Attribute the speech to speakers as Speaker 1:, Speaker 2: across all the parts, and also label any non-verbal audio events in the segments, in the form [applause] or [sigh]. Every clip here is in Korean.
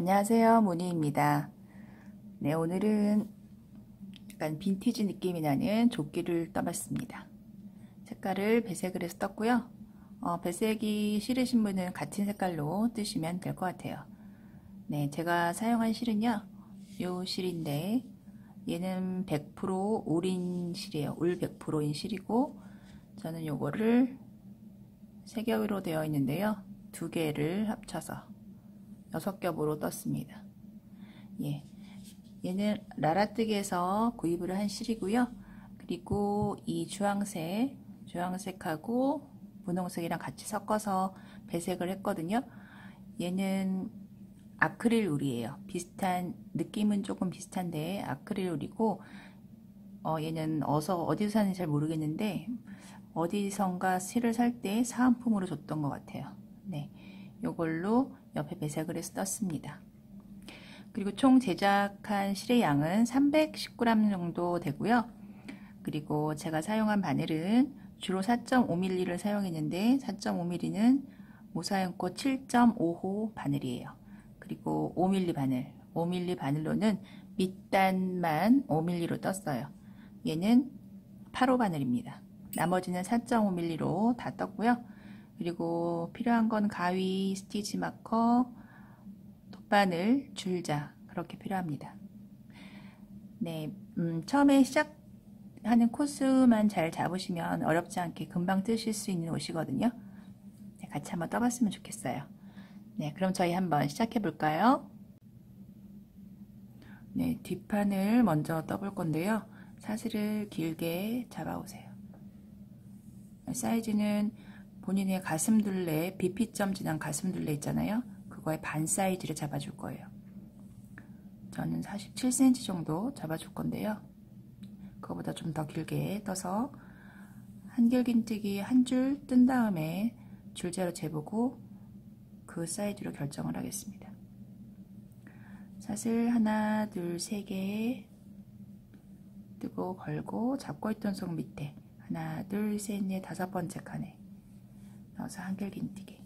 Speaker 1: 안녕하세요 모니입니다. 네 오늘은 약간 빈티지 느낌이 나는 조끼를 떠봤습니다. 색깔을 배색을 해서 떴고요. 어, 배색이 싫으신 분은 같은 색깔로 뜨시면 될 것 같아요. 네 제가 사용한 실은요 요 실인데 얘는 100% 올인 실이에요. 올 100%인 실이고 저는 요거를 세 겹으로 되어 있는데요. 두 개를 합쳐서 6겹으로 떴습니다. 예. 얘는 라라뜨기에서 구입을 한 실이고요. 그리고 이 주황색, 주황색하고 분홍색이랑 같이 섞어서 배색을 했거든요. 얘는 아크릴 울이에요. 비슷한 느낌은 조금 비슷한데 아크릴 울이고 어, 얘는 어서 어디서 사는지 잘 모르겠는데 어디선가 실을 살 때 사은품으로 줬던 것 같아요. 네, 요걸로 옆에 배색을 해서 떴습니다. 그리고 총 제작한 실의 양은 310g 정도 되고요. 그리고 제가 사용한 바늘은 주로 4.5mm를 사용했는데 4.5mm는 모사연꽃 7.5호 바늘이에요. 그리고 5mm 바늘, 5mm 바늘로는 밑단만 5mm로 떴어요. 얘는 8호 바늘입니다. 나머지는 4.5mm로 다 떴고요. 그리고 필요한 건 가위, 스티치 마커, 돗바늘, 줄자 그렇게 필요합니다. 네, 음, 처음에 시작하는 코스만 잘 잡으시면 어렵지 않게 금방 뜨실 수 있는 옷이거든요. 네, 같이 한번 떠봤으면 좋겠어요. 네, 그럼 저희 한번 시작해 볼까요? 네, 뒷판을 먼저 떠볼 건데요. 사슬을 길게 잡아오세요. 사이즈는 본인의 가슴둘레 BP점 지난 가슴둘레 있잖아요. 그거의 반 사이즈를 잡아줄 거예요. 저는 47cm 정도 잡아줄 건데요. 그거보다 좀 더 길게 떠서 한길긴뜨기 한 줄 뜬 다음에 줄자로 재보고 그 사이즈로 결정을 하겠습니다. 사슬 하나, 둘, 세 개 뜨고 걸고 잡고 있던 속 밑에 하나, 둘, 셋, 넷, 다섯 번째 칸에 넣어서 한결긴뜨기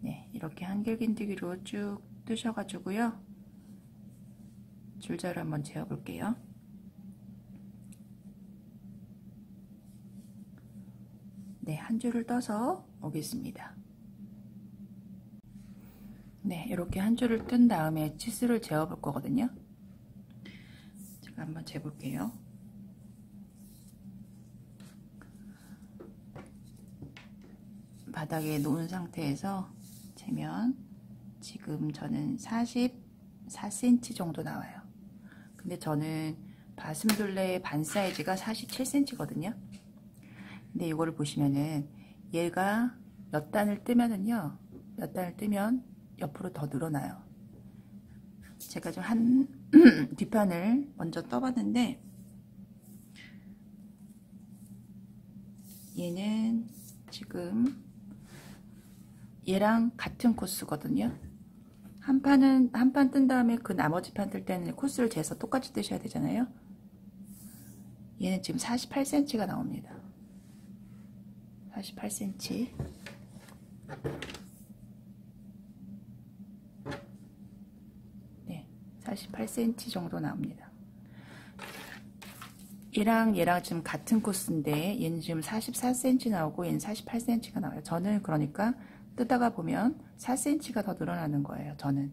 Speaker 1: 네 이렇게 한결긴뜨기로 쭉 뜨셔가지고요. 줄자를 한번 재어 볼게요. 네 한 줄을 떠서 오겠습니다. 네 이렇게 한 줄을 뜬 다음에 치수를 재어 볼 거거든요 한번 재볼게요. 바닥에 놓은 상태에서 재면 지금 저는 44cm 정도 나와요. 근데 저는 바슴둘레의 반 사이즈가 47cm거든요. 근데 이거를 보시면은 얘가 몇 단을 뜨면은요. 몇 단을 뜨면 옆으로 더 늘어나요. 제가 좀 한 [clears throat] 뒷판을 먼저 떠봤는데 얘는 지금 얘랑 같은 코스거든요. 한 판은 한 판 뜬 다음에 그 나머지 판 뜰 때는 코스를 재서 똑같이 뜨셔야 되잖아요. 얘는 지금 48cm가 나옵니다. 48cm 48cm 정도 나옵니다. 얘랑 얘랑 지금 같은 코스인데 얘는 지금 44cm 나오고 얘는 48cm가 나와요. 저는 그러니까 뜯다가 보면 4cm가 더 늘어나는 거예요. 저는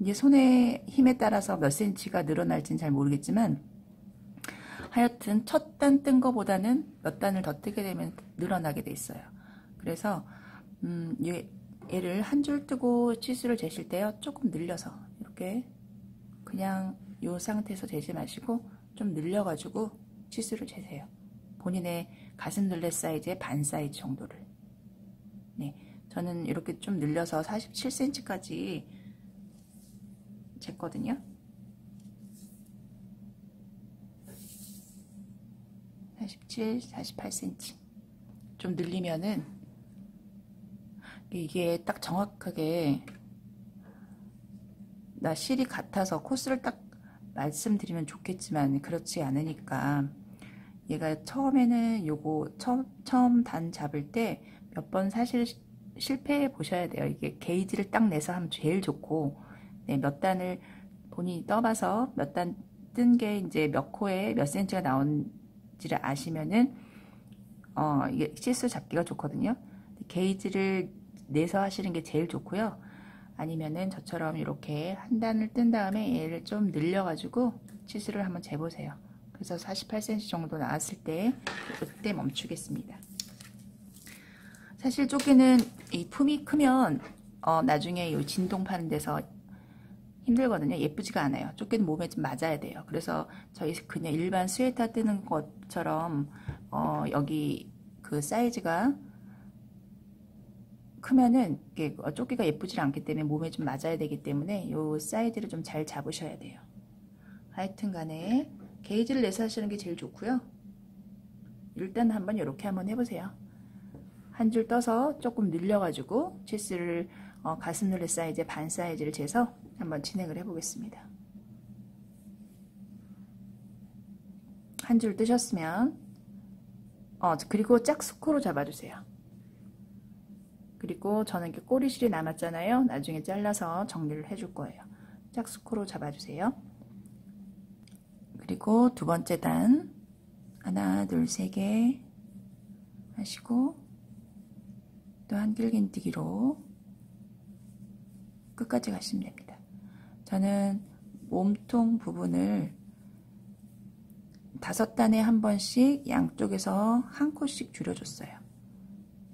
Speaker 1: 이제 손의 힘에 따라서 몇 cm가 늘어날지는 잘 모르겠지만 하여튼 첫 단 뜬 거보다는 몇 단을 더 뜨게 되면 늘어나게 돼 있어요. 그래서 음, 얘, 얘를 한 줄 뜨고 치수를 재실 때요 조금 늘려서 이렇게 그냥 이 상태에서 재지 마시고 좀 늘려가지고 치수를 재세요. 본인의 가슴 둘레 사이즈의 반 사이즈 정도를. 네, 저는 이렇게 좀 늘려서 47cm까지 쟀거든요. 47, 48cm. 좀 늘리면은 이게 딱 정확하게 나 실이 같아서 코스를 딱 말씀드리면 좋겠지만 그렇지 않으니까 얘가 처음에는 요거 처, 처음 단 잡을 때 몇 번 사실 실패해 보셔야 돼요. 이게 게이지를 딱 내서 하면 제일 좋고 네, 몇 단을 본인이 떠봐서 몇 단 뜬 게 이제 몇 코에 몇 센치가 나온지를 아시면은 어 이게 실수 잡기가 좋거든요. 게이지를 내서 하시는 게 제일 좋고요. 아니면은 저처럼 이렇게 한 단을 뜬 다음에 얘를 좀 늘려가지고 치수를 한번 재보세요. 그래서 48cm 정도 나왔을 때 그때 멈추겠습니다. 사실 조개는 이 품이 크면 어, 나중에 이 진동 파는 데서 힘들거든요. 예쁘지가 않아요. 조개는 몸에 좀 맞아야 돼요. 그래서 저희 그냥 일반 스웨터 뜨는 것처럼 어, 여기 그 사이즈가 크면은 조개가 예쁘지 않기 때문에 몸에 좀 맞아야 되기 때문에 이 사이즈를 좀 잘 잡으셔야 돼요. 하여튼 간에 게이지를 내서 하시는 게 제일 좋고요. 일단 한번 이렇게 한번 해보세요. 한 줄 떠서 조금 늘려가지고 치스를 어, 가슴놀레 사이즈 반 사이즈를 재서 한번 진행을 해보겠습니다. 한 줄 뜨셨으면 어, 그리고 짝수코로 잡아주세요. 그리고 저는 이렇게 꼬리실이 남았잖아요. 나중에 잘라서 정리를 해줄 거예요. 짝수코로 잡아주세요. 그리고 두 번째 단 하나 둘 세 개 하시고 또 한길긴뜨기로 끝까지 가시면 됩니다. 저는 몸통 부분을 다섯 단에 한 번씩 양쪽에서 한 코씩 줄여줬어요.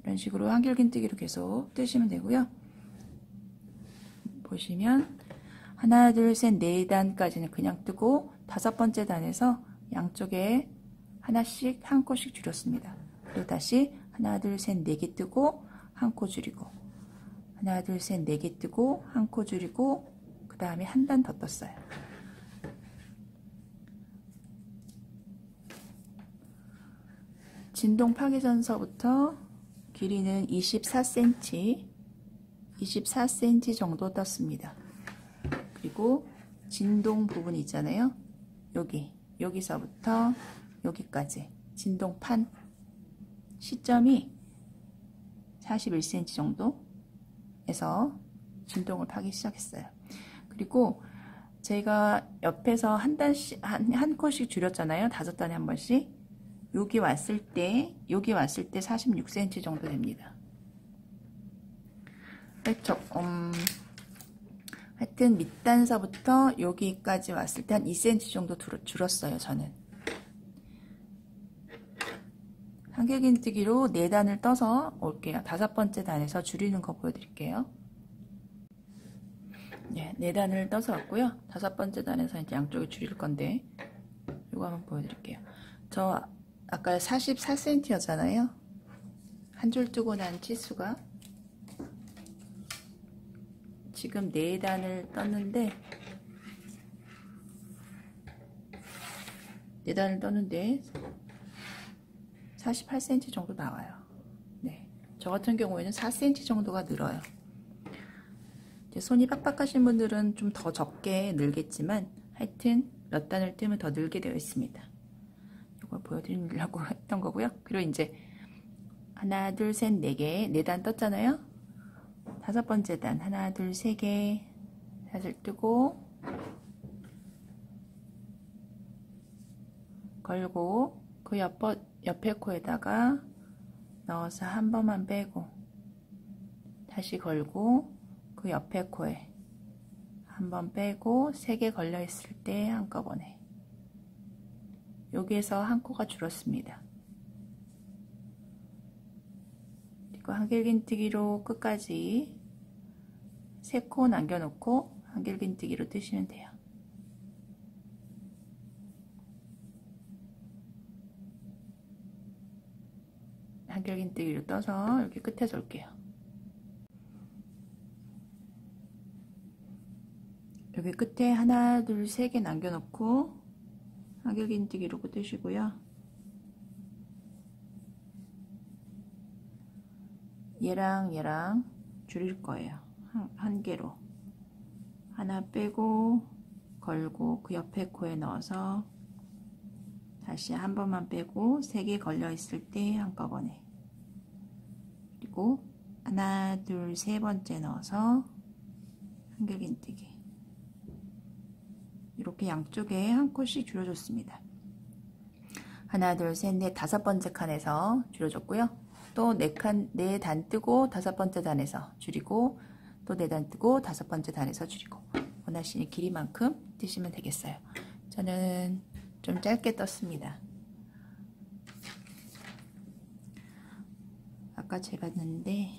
Speaker 1: 이런 식으로 한길긴뜨기로 계속 뜨시면 되고요. 보시면 하나 둘 셋 네 단까지는 그냥 뜨고 다섯 번째 단에서 양쪽에 하나씩 한 코씩 줄였습니다. 그리고 다시 하나 둘 셋 네 개 뜨고 한 코 줄이고 하나 둘 셋 네 개 뜨고 한 코 줄이고 그 다음에 한 단 더 떴어요. 진동 파기전서부터 길이는 24cm 24cm 정도 떴습니다. 그리고 진동 부분 있잖아요. 여기 여기서부터 여기까지 진동판 시점이 41cm 정도에서 진동을 파기 시작했어요. 그리고 제가 옆에서 한 단씩 한, 한 컷씩 줄였잖아요. 다섯 단에 한 번씩. 여기 왔을 때 여기 왔을 때 46cm 정도 됩니다. 그렇죠. 음, 하여튼 밑단서부터 여기까지 왔을 때 한 2cm 정도 줄었어요. 저는. 한길긴뜨기로 4단을 떠서 올게요. 다섯 번째 단에서 줄이는 거 보여드릴게요. 네, 4단을 떠서 왔고요. 다섯 번째 단에서 이제 양쪽에 줄일 건데 이거 한번 보여드릴게요. 저 아까 44cm였잖아요. 한 줄 뜨고 난 치수가 지금 4단을 떴는데 4단을 떴는데 48cm 정도 나와요. 네. 저 같은 경우에는 4cm 정도가 늘어요. 손이 빡빡하신 분들은 좀 더 적게 늘겠지만 하여튼 몇 단을 뜨면 더 늘게 되어 있습니다. 보여드리려고 [laughs] 했던 거고요. 그리고 이제 하나, 둘, 셋, 네 개, 네 단 떴잖아요. 다섯 번째 단 하나, 둘, 세 개, 사슬 뜨고 걸고 그 옆, 옆에 코에다가 넣어서 한 번만 빼고 다시 걸고 그 옆에 코에 한 번 빼고 세 개 걸려 있을 때 한꺼번에 여기에서 한 코가 줄었습니다. 그리고 한길긴뜨기로 끝까지 세코 남겨놓고 한길긴뜨기로 뜨시면 돼요. 한길긴뜨기로 떠서 이렇게 끝에서 올게요. 여기 끝에 하나, 둘, 세 개 남겨놓고 한길긴뜨기로 끄시고요. 얘랑 얘랑 줄일 거예요. 한, 한 개로. 하나 빼고 걸고 그 옆에 코에 넣어서 다시 한 번만 빼고 세 개 걸려 있을 때 한꺼번에 그리고 하나 둘 세 번째 넣어서 한길긴뜨기 이렇게 양쪽에 한 컷씩 줄여줬습니다. 하나 둘 셋 넷 다섯 번째 칸에서 줄여줬고요. 또 네 칸 네 단 뜨고 다섯 번째 단에서 줄이고 또 네 단 뜨고 다섯 번째 단에서 줄이고 원하시는 길이만큼 뜨시면 되겠어요. 저는 좀 짧게 떴습니다. 아까 재봤는데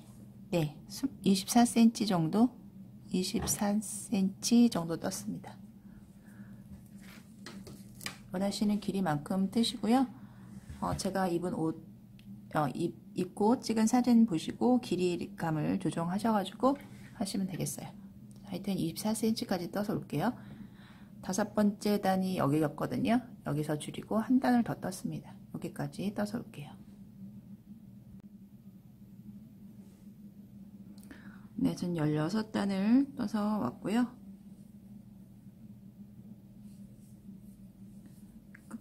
Speaker 1: 네 24cm 정도 24cm 정도 떴습니다. 원하시는 길이만큼 뜨시고요. 어, 제가 입은 옷 어, 입, 입고 찍은 사진 보시고 길이감을 조정하셔가지고 하시면 되겠어요. 하여튼 24cm까지 떠서 올게요. 다섯 번째 단이 여기였거든요. 여기서 줄이고 한 단을 더 떴습니다. 여기까지 떠서 올게요. 네, 전 16단을 떠서 왔고요.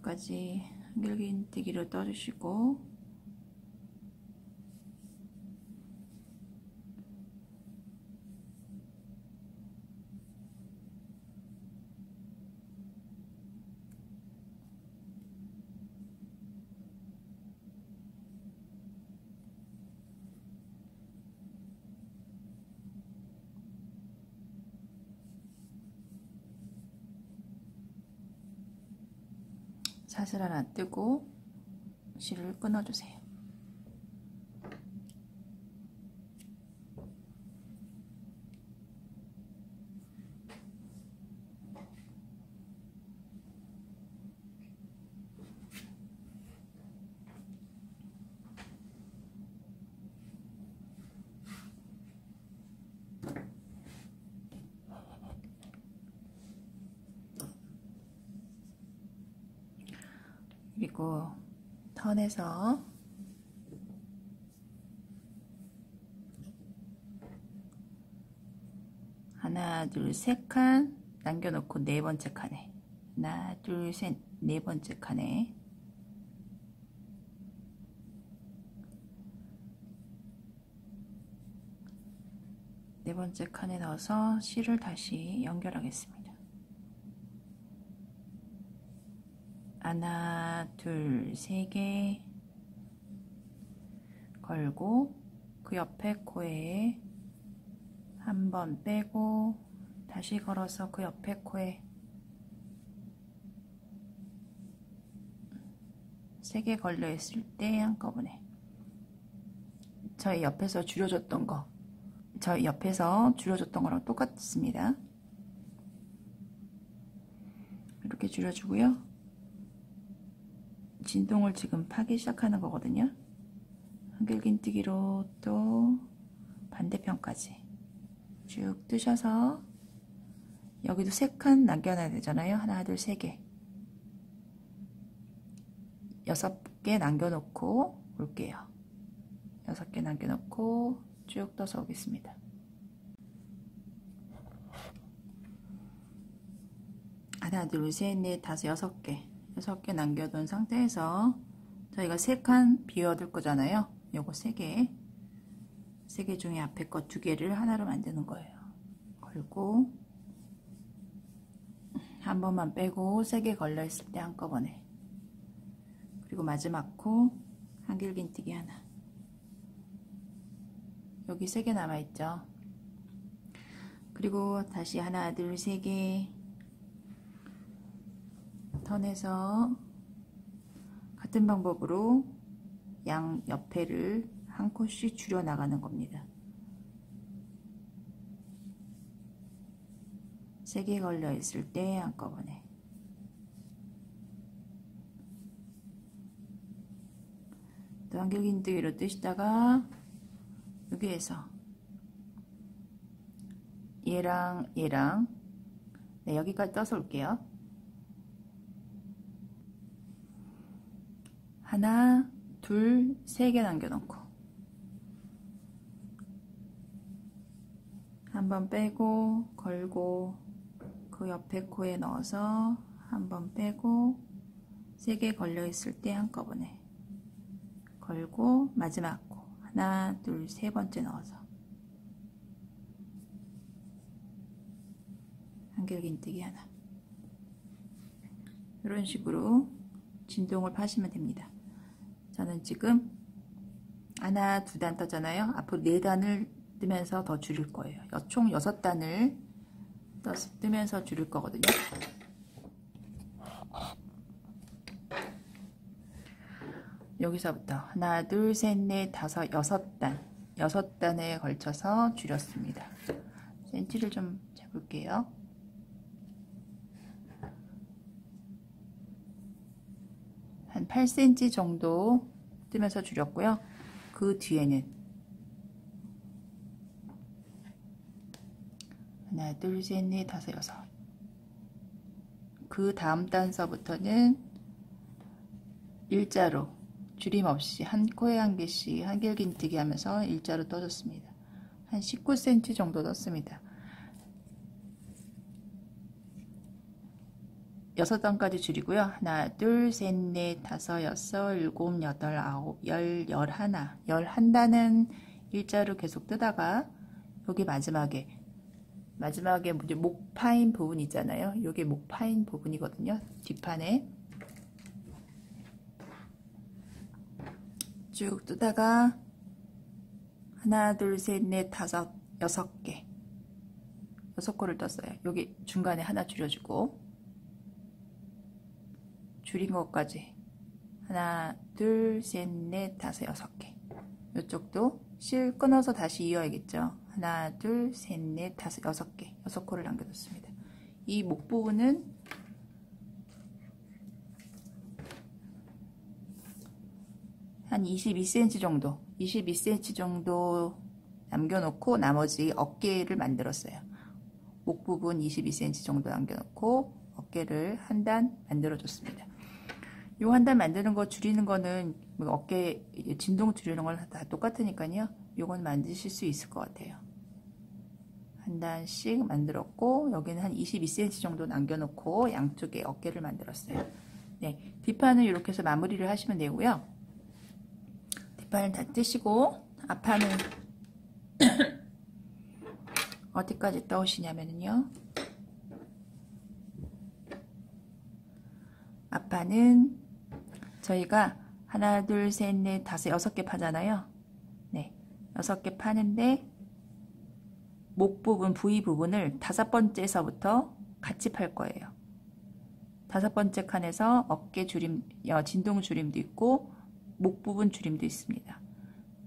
Speaker 1: 끝까지 한길긴뜨기로 떠주시고 사슬 하나 뜨고 실을 끊어주세요. 그리고 턴에서 하나 둘셋 칸 남겨놓고 네 번째 칸에 하나 둘 셋 네 번째 칸에 네 번째 칸에 넣어서 실을 다시 연결하겠습니다. 하나, 둘, 세 개 걸고 그 옆에 코에 한 번 빼고 다시 걸어서 그 옆에 코에 세 개 걸려 있을 때 한꺼번에 저희 옆에서 줄여줬던 거 저희 옆에서 줄여줬던 거랑 똑같습니다. 이렇게 줄여주고요. 진동을 지금 파기 시작하는 거거든요. 한길긴뜨기로 또 반대편까지 쭉 뜨셔서 여기도 세 칸 남겨놔야 되잖아요. 하나, 둘, 세 개. 여섯 개 남겨놓고 올게요. 여섯 개 남겨놓고 쭉 떠서 오겠습니다. 하나, 둘, 셋, 넷, 다섯, 여섯 개. 6개 남겨둔 상태에서 저희가 3칸 비워둘 거잖아요. 요거 3개 3개 중에 앞에 거 2개를 하나로 만드는 거예요. 걸고 한 번만 빼고 3개 걸려 있을 때 한꺼번에 그리고 마지막 코 한길긴뜨기 하나 여기 3개 남아있죠. 그리고 다시 하나 둘 3개 턴에서 같은 방법으로 양 옆에를 한 컷씩 줄여 나가는 겁니다. 3개 걸려 있을 때 한꺼번에 또 한길긴뜨기로 뜨시다가 여기에서 얘랑 얘랑 네, 여기까지 떠서 올게요. 하나, 둘, 세 개 남겨놓고. 한번 빼고 걸고 그 옆에 코에 넣어서 한번 빼고 세 개 걸려 있을 때 한꺼번에. 걸고 마지막 코. 하나 둘 세 번째 넣어서. 한길긴뜨기 하나. 이런 식으로 진동을 파시면 됩니다. 저는 지금 하나 두단 떠잖아요. 앞으로 네 단을 뜨면서 더 줄일 거예요. 총 여섯 단을 뜨면서 줄일 거거든요. 여기서부터 하나, 둘, 셋, 넷, 다섯, 여섯 단 여섯 단에 걸쳐서 줄였습니다. 센치를 좀 재볼게요. 한 8cm 정도 뜨면서 줄였고요. 그 뒤에는 하나, 둘, 셋, 넷, 다섯, 여섯 그 다음 단서부터는 일자로 줄임 없이 한 코에 한 개씩 한길긴뜨기 하면서 일자로 떠줬습니다. 한 19cm 정도 넣습니다. 여섯 단까지 줄이고요. 하나, 둘, 셋, 넷, 다섯, 여섯, 일곱, 여덟, 아홉, 열, 열하나. 열한 단은 일자로 계속 뜨다가 여기 마지막에 마지막에 목 파인 부분 있잖아요. 이게 목 파인 부분이거든요. 뒷판에 쭉 뜨다가 하나, 둘, 셋, 넷, 다섯, 여섯 개 여섯 코를 떴어요. 여기 중간에 하나 줄여주고 줄인 것까지 하나, 둘, 셋, 넷, 다섯, 여섯 개 이쪽도 실 끊어서 다시 이어야겠죠. 하나, 둘, 셋, 넷, 다섯, 여섯 개 여섯 코를 남겨뒀습니다. 이 목 부분은 한 22cm 정도 22cm 정도 남겨놓고 나머지 어깨를 만들었어요. 목 부분 22cm 정도 남겨놓고 어깨를 한 단 만들어줬습니다. 요 한 단 만드는 거 줄이는 거는 뭐 어깨 진동 줄이는 거는 다 똑같으니까요. 요건 만드실 수 있을 것 같아요. 한 단씩 만들었고 여기는 한 22cm 정도 남겨놓고 양쪽에 어깨를 만들었어요. 네, 뒷판은 이렇게 해서 마무리를 하시면 되고요. 뒷판을 다 뜨시고 [coughs] 앞판은 어디까지 떠오시냐면요. 앞판은 저희가 하나, 둘, 셋, 넷, 다섯, 여섯 개 파잖아요. 네, 여섯 개 파는데 목 부분, 부위 부분을 다섯 번째서부터 같이 팔 거예요. 다섯 번째 칸에서 어깨 줄임, 진동 줄임도 있고 목 부분 줄임도 있습니다.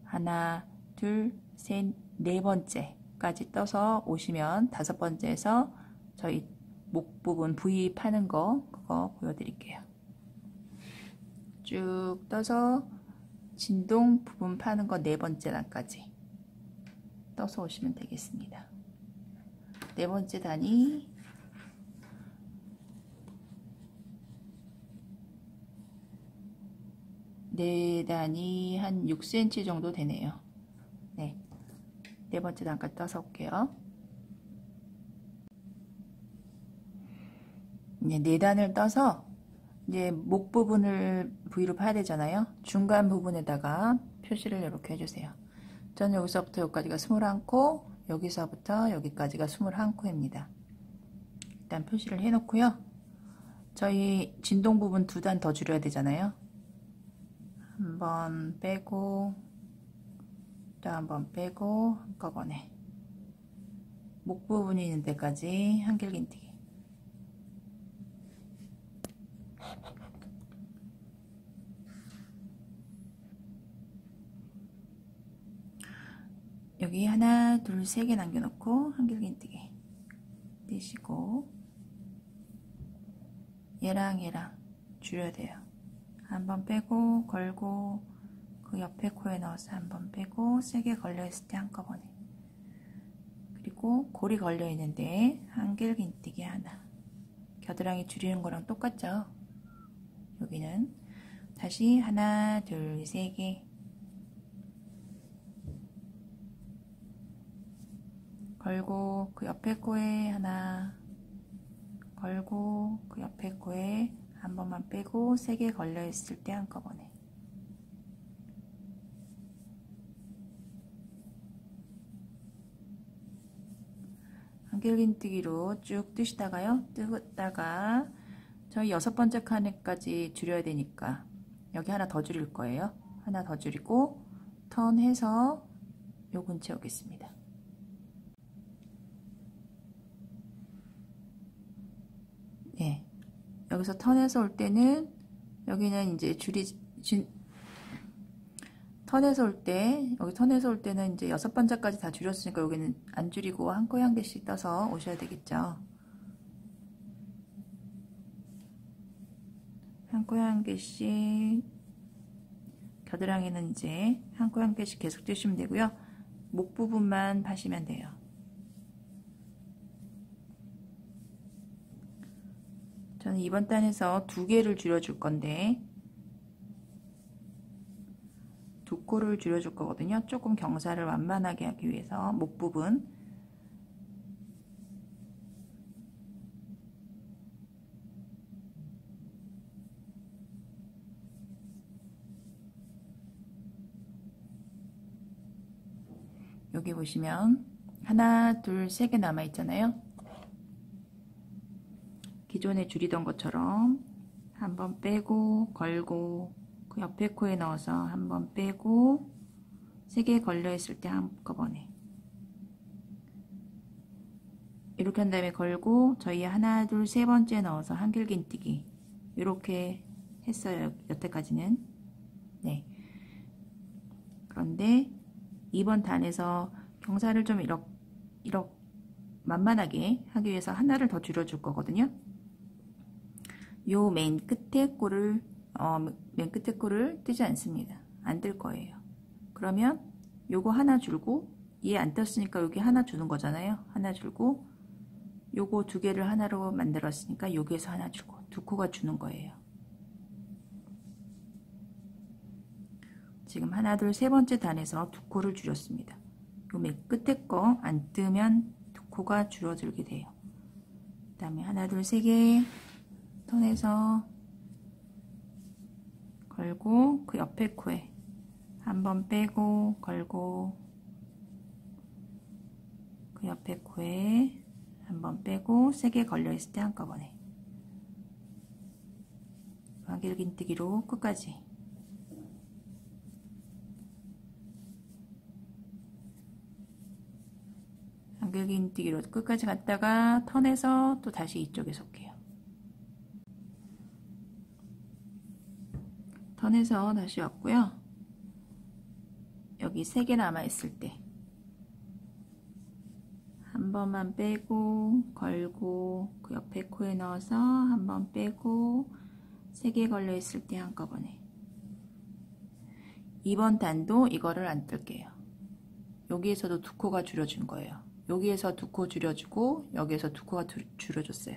Speaker 1: 하나, 둘, 셋, 네 번째까지 떠서 오시면 다섯 번째에서 저희 목 부분 부위 파는 거 그거 보여드릴게요. 쭉 떠서 진동 부분 파는 거 네 번째 단까지 떠서 오시면 되겠습니다. 네 번째 단이 네 단이 한 6cm 정도 되네요. 네. 네 번째 단까지 떠서 올게요. 이제 네 단을 떠서 이제 목 부분을 V로 파야 되잖아요. 중간 부분에다가 표시를 이렇게 해주세요. 저는 여기서부터 여기까지가 21코, 여기서부터 여기까지가 21코입니다. 일단 표시를 해놓고요. 저희 진동 부분 두 단 더 줄여야 되잖아요. 한번 빼고 또 한 번 빼고 한꺼번에 목 부분이 있는 데까지 한길긴뜨기 여기 하나, 둘, 세 개 남겨놓고 한길긴뜨기 떼시고 얘랑 얘랑 줄여야 돼요. 한번 빼고 걸고 그 옆에 코에 넣어서 한번 빼고 세게 걸려있을 때 한꺼번에 그리고 골이 걸려있는데 한길긴뜨기 하나 겨드랑이 줄이는 거랑 똑같죠? 여기는 다시 하나, 둘, 세 개 걸고 그 옆에 코에 하나 걸고 그 옆에 코에 한 번만 빼고 세 개 걸려 있을 때 한꺼번에. 한길긴뜨기로 쭉 뜨시다가요. 뜨다가 저희 여섯 번째 칸까지 줄여야 되니까 여기 하나 더 줄일 거예요. 하나 더 줄이고 턴해서 요근 채우겠습니다 네 여기서 턴해서 올 때는 여기는 이제 줄이 줄, 턴에서 올 때, 여기 턴에서 올 때는 이제 여섯 번째까지 다 줄였으니까 여기는 안 줄이고 한 코에 한 개씩 떠서 오셔야 되겠죠. 한 코에 한 개씩, 겨드랑이는 이제 한 코에 한 개씩 계속 뜨시면 되고요. 목 부분만 파시면 돼요. 저는 이번 단에서 두 개를 줄여줄 건데, 두 코를 줄여줄 거거든요. 조금 경사를 완만하게 하기 위해서 목 부분 여기 보시면 하나 둘 세 개 남아 있잖아요. 기존에 줄이던 것처럼 한번 빼고 걸고 그 옆에 코에 넣어서 한번 빼고 세 개 걸려 있을 때 한꺼번에. 이렇게 한 다음에 걸고 저희 하나 둘 세 번째 넣어서 한길긴뜨기. 이렇게 했어요 여태까지는. 네. 그런데 이번 단에서 경사를 좀 이렇게 이렇게 만만하게 하기 위해서 하나를 더 줄여줄 거거든요 요 맨 끝에 꼴을 어, 맨 끝에 꼴을 뜨지 않습니다. 안 뜰 거예요. 그러면 요거 하나 줄고 얘 안 떴으니까 여기 하나 주는 거잖아요. 하나 줄고 요거 두 개를 하나로 만들었으니까 여기에서 하나 주고 두 코가 주는 거예요. 지금 하나 둘 세 번째 단에서 두 코를 줄였습니다. 요 맨 끝에 거 안 뜨면 두 코가 줄어들게 돼요. 그 다음에 하나 둘 세 개 턴에서 걸고 그 옆에 코에 한 번 빼고 걸고 그 옆에 코에 한 번 빼고 세게 걸려 있을 때 한꺼번에. 왕길긴뜨기로 끝까지. 왕길긴뜨기로 끝까지 갔다가 턴해서 또 다시 이쪽에 속해요. 턴해서 다시 왔고요. 여기 3개 남아있을 때 한 번만 빼고 걸고 그 옆에 코에 넣어서 한 번 빼고 3개 걸려있을 때 한꺼번에 2번 단도 이거를 안 뜰게요. 여기에서도 두 코가 줄여준 거예요. 여기에서 두 코 줄여주고 여기에서 두 코가 줄여줬어요.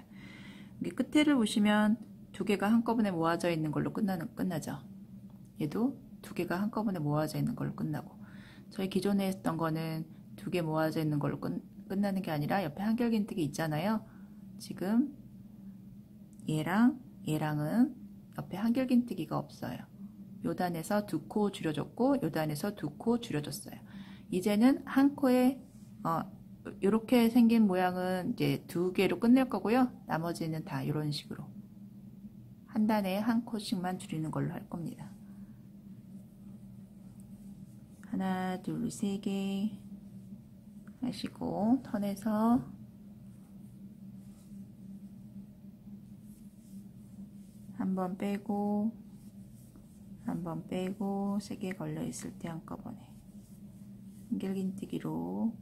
Speaker 1: 여기 끝에를 보시면 두 개가 한꺼번에 모아져 있는 걸로 끝나는, 끝나죠. 얘도 두 개가 한꺼번에 모아져 있는 걸로 끝나고 저희 기존에 했던 거는 두 개 모아져 있는 걸로 끝, 끝나는 게 아니라 옆에 한결긴뜨기 있잖아요. 지금 얘랑 얘랑은 옆에 한결긴뜨기가 없어요. 요 단에서 두 코 줄여줬고 요 단에서 두 코 줄여줬어요. 이제는 한 코에 어, 이렇게 생긴 모양은 이제 두 개로 끝낼 거고요. 나머지는 다 이런 식으로 한 단에 한 코씩만 줄이는 걸로 할 겁니다. 하나, 둘, 세 개. 하시고 턴에서. 한 번 빼고 한 번 빼고 세 개 걸려 있을 때 한꺼번에. 한길긴뜨기로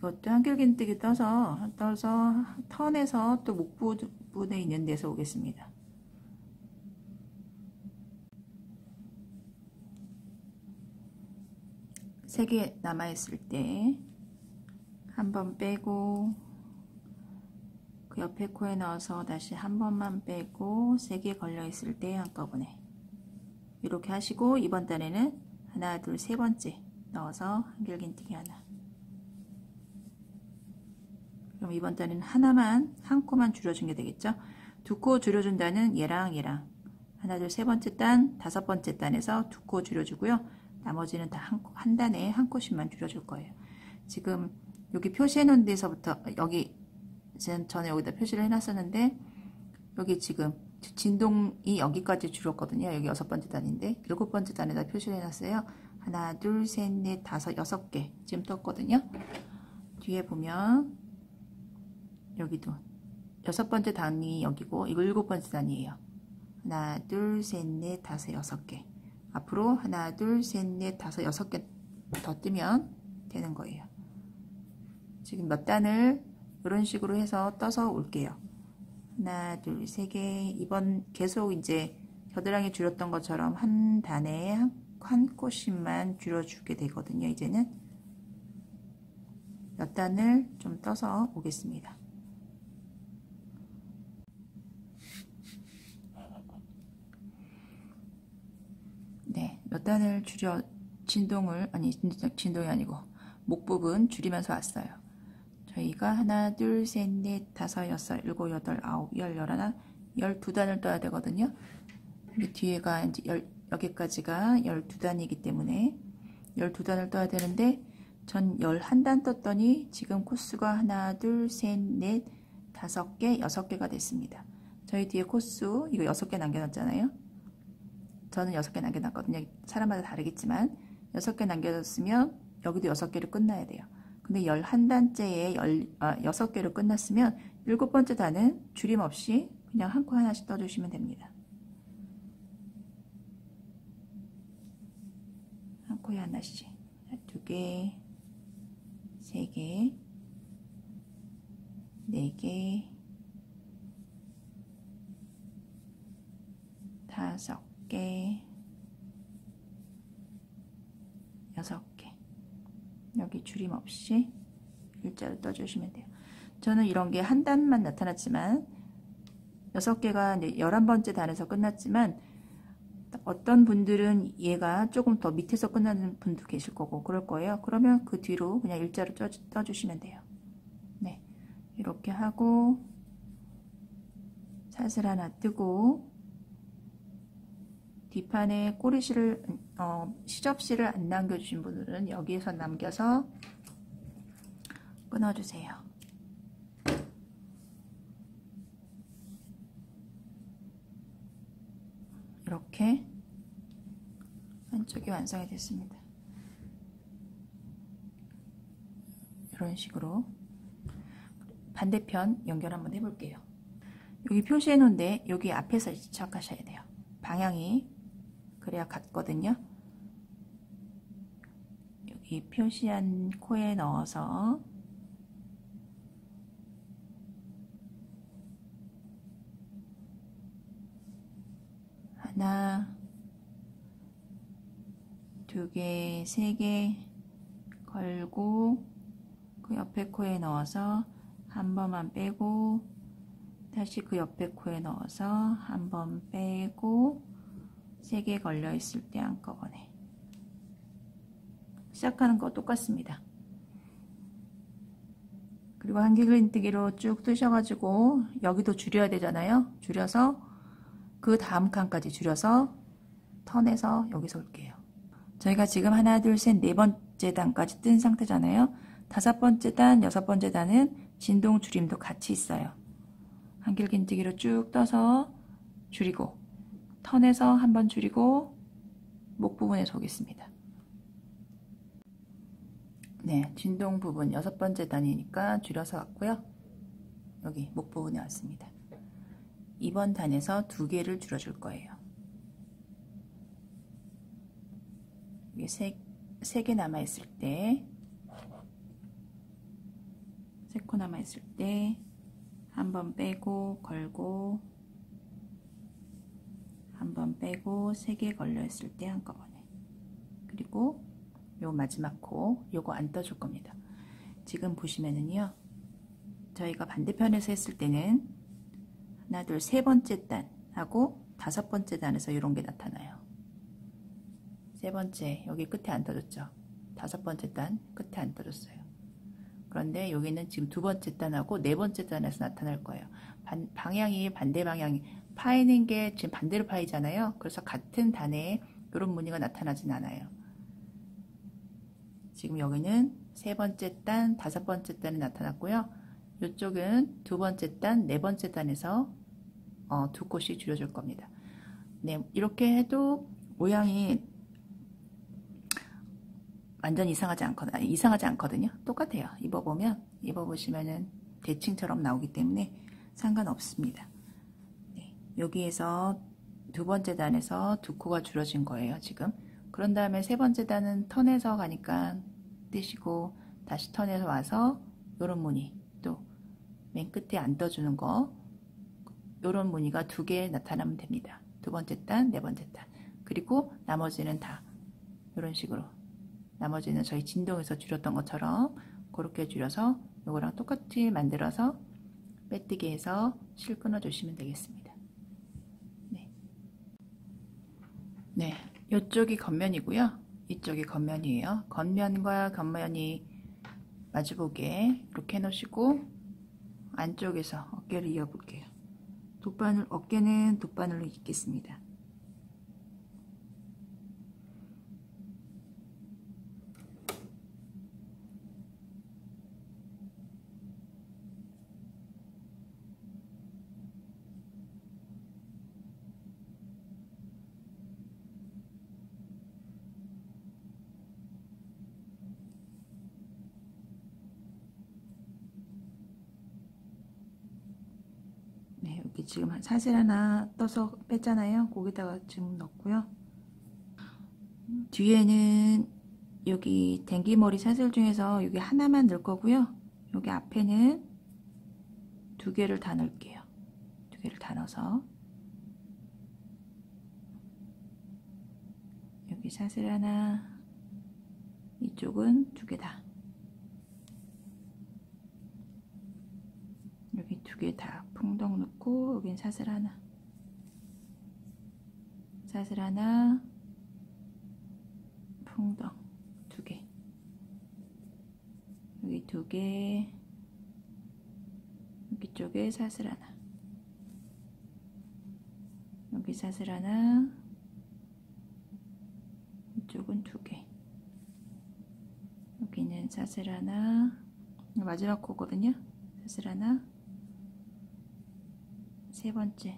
Speaker 1: 이것도 한길긴뜨기 떠서 떠서 턴에서 또 목 부분에 있는 데서 오겠습니다. 세 개 남아있을 때 한 번 빼고 그 옆에 코에 넣어서 다시 한 번만 빼고 세 개 걸려있을 때 한꺼번에 이렇게 하시고 이번 단에는 하나 둘 세 번째 넣어서 한길긴뜨기 하나 그럼 이번 단은 하나만 한 코만 줄여준 게 되겠죠 두 코 줄여준 단은 얘랑 얘랑 하나 둘 세 번째 단 다섯 번째 단에서 두 코 줄여주고요 나머지는 다한 한 단에 한 코씩만 줄여줄 거예요 지금 여기 표시해 놓은 데서부터 여기 전에 여기다 표시를 해놨었는데 여기 지금 진동이 여기까지 줄었거든요. 여기 여섯 번째 단인데 일곱 번째 단에다 표시를 해놨어요. 하나, 둘, 셋, 넷, 다섯, 여섯 개 지금 떴거든요. 뒤에 보면 여기도 여섯 번째 단이 여기고 이거 일곱 번째 단이에요. 하나, 둘, 셋, 넷, 다섯, 여섯 개 앞으로 하나, 둘, 셋, 넷, 다섯, 여섯 개 더 뜨면 되는 거예요. 지금 몇 단을 이런 식으로 해서 떠서 올게요. 하나, 둘, 세 개. 이번 계속 이제 겨드랑이 줄였던 것처럼 한 단에 한, 한 코씩만 줄여주게 되거든요. 이제는 몇 단을 좀 떠서 오겠습니다. 네, 몇 단을 줄여 진동을 아니 진동이 아니고 목 부분 줄이면서 왔어요. 저희가 하나, 둘, 셋, 넷, 다섯, 여섯, 일곱, 여덟, 아홉, 열, 열하나, 열두 단을 떠야 되거든요. 근데 뒤에가 이제 열, 여기까지가 열두 단이기 때문에 열두 단을 떠야 되는데 전 열한 단 떴더니 지금 코스가 하나, 둘, 셋, 넷, 다섯 개, 여섯 개가 됐습니다. 저희 뒤에 코스 이거 여섯 개 남겨놨잖아요. 저는 여섯 개 남겨놨거든요. 사람마다 다르겠지만 여섯 개 남겨놨으면 여기도 여섯 개를 끝나야 돼요. 근데 11단째에 6개로 끝났으면 7번째 단은 줄임 없이 그냥 한 코 하나씩 떠주시면 됩니다. 한 코에 하나씩. 두 개, 세 개, 네 개, 다섯 개, 여섯 개. 여기 줄임 없이 일자로 떠주시면 돼요. 저는 이런 게 한 단만 나타났지만 여섯 개가 11번째 단에서 끝났지만 어떤 분들은 얘가 조금 더 밑에서 끝나는 분도 계실 거고 그럴 거예요. 그러면 그 뒤로 그냥 일자로 떠주시면 돼요. 네, 이렇게 하고 사슬 하나 뜨고 뒷판에 꼬리실을 어, 시접실을 안 남겨주신 분들은 여기에서 남겨서 끊어주세요. 이렇게 한쪽이 완성이 됐습니다. 이런 식으로 반대편 연결 한번 해볼게요. 여기 표시해 놓은데 여기 앞에서 시작하셔야 돼요. 방향이 그래야 같거든요. 여기 표시한 코에 넣어서 하나, 두 개, 세 개 걸고 그 옆에 코에 넣어서 한 번만 빼고 다시 그 옆에 코에 넣어서 한 번 빼고 세 개 걸려 있을 때 한꺼번에 시작하는 거 똑같습니다. 그리고 한길 그린뜨기로 쭉 뜨셔가지고 여기도 줄여야 되잖아요. 줄여서 그 다음 칸까지 줄여서 턴해서 여기서 올게요. 저희가 지금 하나, 둘, 셋, 네 번째 단까지 뜬 상태잖아요. 다섯 번째 단, 여섯 번째 단은 진동 줄임도 같이 있어요. 한길 긴뜨기로 쭉 떠서 줄이고 턴에서 한 번 줄이고 목 부분에 서겠습니다. 네, 진동 부분 여섯 번째 단이니까 줄여서 왔고요. 여기 목 부분에 왔습니다. 이번 단에서 두 개를 줄여줄 거예요. 이게 세, 세 개 남아있을 때, 세 코 남아있을 때, 한 번 빼고, 걸고, 한번 빼고, 세개 걸려있을 때 한꺼번에. 그리고 요 마지막 코, 요거 안 떠줄 겁니다. 지금 보시면은요, 저희가 반대편에서 했을 때는 하나, 둘, 세 번째 단 하고 다섯 번째 단에서 이런 게 나타나요. 세 번째 여기 끝에 안 떠졌죠. 다섯 번째 단 끝에 안 떠졌어요. 그런데 여기는 지금 두 번째 단하고 네 번째 단에서 나타날 거예요. 반, 방향이 반대 방향이 파이는 게 지금 반대로 파이잖아요. 그래서 같은 단에 이런 무늬가 나타나진 않아요. 지금 여기는 세 번째 단, 다섯 번째 단에 나타났고요. 이쪽은 두 번째 단, 네 번째 단에서 어, 두 꽃이 줄여줄 겁니다. 네, 이렇게 해도 모양이 완전 이상하지 않거든요. 이상하지 않거든요. 똑같아요. 입어보면, 입어보시면은 대칭처럼 나오기 때문에 상관없습니다. 네, 여기에서 두 번째 단에서 두 코가 줄어진 거예요. 지금. 그런 다음에 세 번째 단은 턴에서 가니까 뜨시고 다시 턴에서 와서 요런 무늬 또 맨 끝에 안 떠주는 거 요런 무늬가 두 개 나타나면 됩니다. 두 번째 단, 네 번째 단 그리고 나머지는 다 이런 식으로 나머지는 저희 진동에서 줄였던 것처럼 그렇게 줄여서 요거랑 똑같이 만들어서 빼뜨기 해서 실 끊어 주시면 되겠습니다. 네. 네. 이쪽이 겉면이고요. 이쪽이 겉면이에요. 겉면과 겉면이 마주보게 이렇게 해놓으시고 안쪽에서 어깨를 이어볼게요. 돗바늘, 어깨는 돗바늘로 입겠습니다. 이렇게 지금 사슬 하나 떠서 뺐잖아요. 거기다가 지금 넣고요. 뒤에는 여기 댕기머리 사슬 중에서 여기 하나만 넣을 거고요. 여기 앞에는 두 개를 다 넣을게요. 두 개를 다 넣어서 여기 사슬 하나 이쪽은 두 개 다. 여기 두 개 다 풍덩 넣고 여긴 사슬 하나. 사슬 하나 풍덩 두 개. 여기 두 개 여기 쪽에 사슬 하나. 여기 사슬 하나 이쪽은 두 개. 여기는 사슬 하나 마지막 코거든요. 사슬 하나 세 번째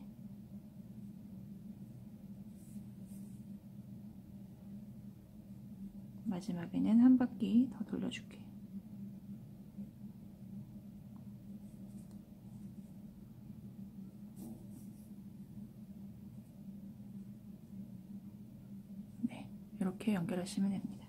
Speaker 1: 마지막에는 한 바퀴 더 돌려줄게요. 네, 이렇게 연결하시면 됩니다.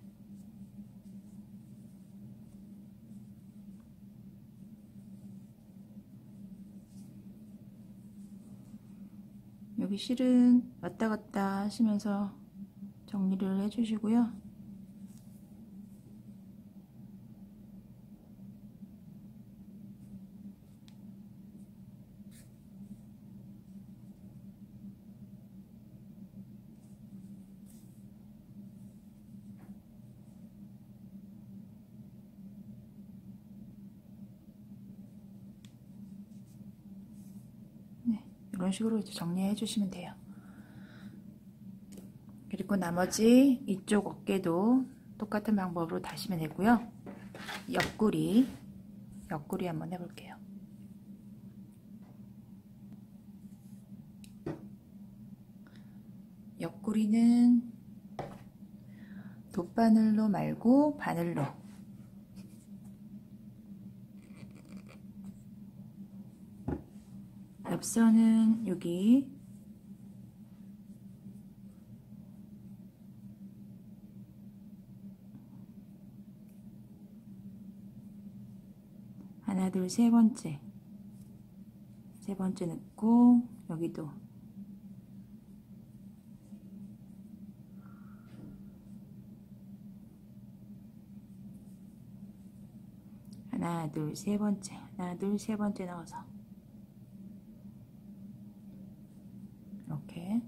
Speaker 1: 여기 실은 왔다 갔다 하시면서 정리를 해주시고요. 이런 식으로 정리해 주시면 돼요. 그리고 나머지 이쪽 어깨도 똑같은 방법으로 다시면 되고요. 옆구리, 옆구리 한번 해볼게요. 옆구리는 돗바늘로 말고 바늘로 옆선은 여기. 하나 둘 세 번째. 세 번째 넣고 여기도. 하나 둘 세 번째. 하나 둘 세 번째 넣어서 이렇게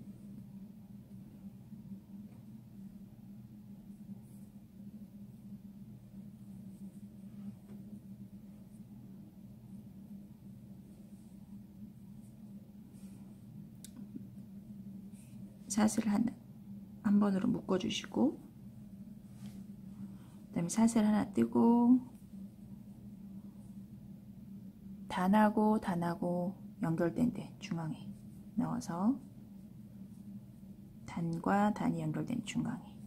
Speaker 1: 사슬 한, 한 번으로 묶어주시고 그 다음에 사슬 하나 뜨고 단하고 단하고 연결된 데 중앙에 넣어서 단과 단이 연결된 중앙에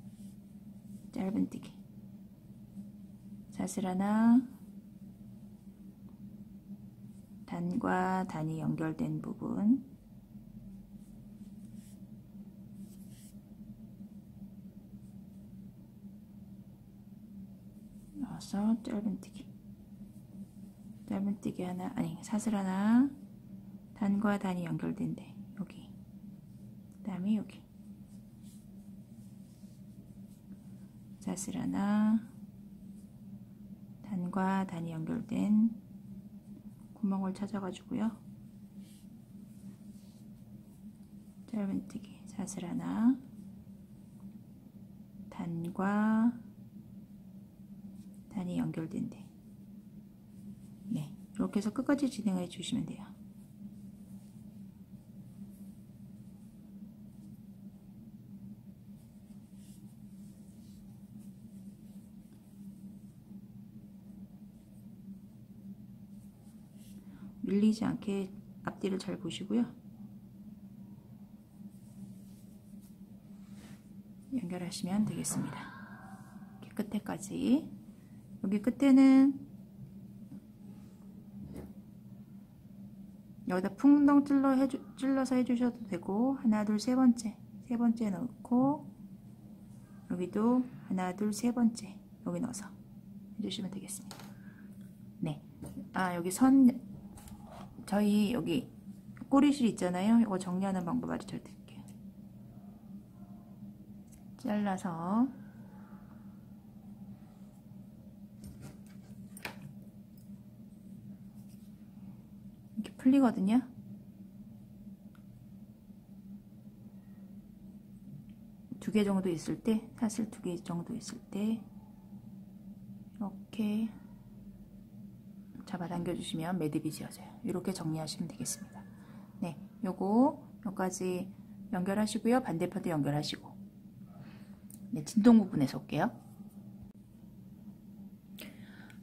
Speaker 1: 짧은뜨기. 사슬 하나 단과 단이 연결된 부분 넣어서 짧은뜨기. 짧은뜨기 하나 아니 사슬 하나. 단과 단이 연결된데 여기. 그 다음에 여기. 사슬 하나. 단과 단이 연결된 구멍을 찾아가지고요. 짧은뜨기. 사슬 하나. 단과 단이 연결된데 네 이렇게 해서 끝까지 진행해 주시면 돼요 밀리지 않게 앞뒤를 잘 보시고요. 연결하시면 되겠습니다. 끝에까지 여기 끝에는 여기다 풍덩 찔러 해주, 찔러서 해주셔도 되고 하나 둘 세 번째 세 번째 넣고 여기도 하나 둘 세 번째 여기 넣어서 해주시면 되겠습니다. 네, 아 여기 선 저희 여기 꼬리실 있잖아요. 이거 정리하는 방법 알려드릴게요. 잘라서 이렇게 풀리거든요. 두 개 정도 있을 때, 사실 두 개 정도 있을 때 이렇게 잡아당겨 주시면 매듭이 지어져요. 이렇게 정리하시면 되겠습니다. 네, 요거 여기까지 연결하시고요. 반대편도 연결하시고 네, 진동 부분에서 올게요.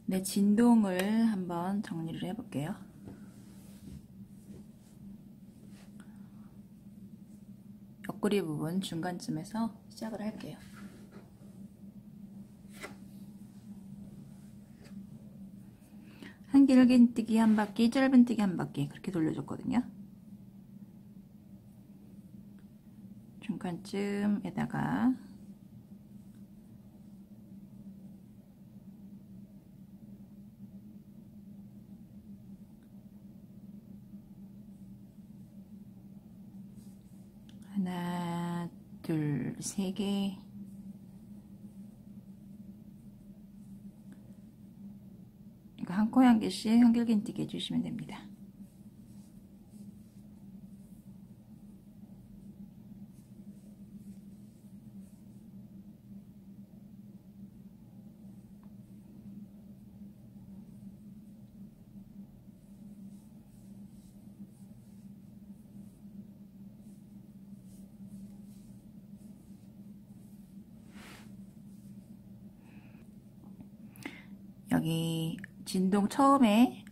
Speaker 1: 네, 진동을 한번 정리를 해볼게요. 옆구리 부분 중간쯤에서 시작을 할게요. 한 길긴뜨기 한 바퀴, 짧은뜨기 한 바퀴 그렇게 돌려줬거든요. 중간쯤에다가 하나, 둘, 세 개. 한한 개씩 한길긴뜨기 해주시면 됩니다. 여기 진동 처음에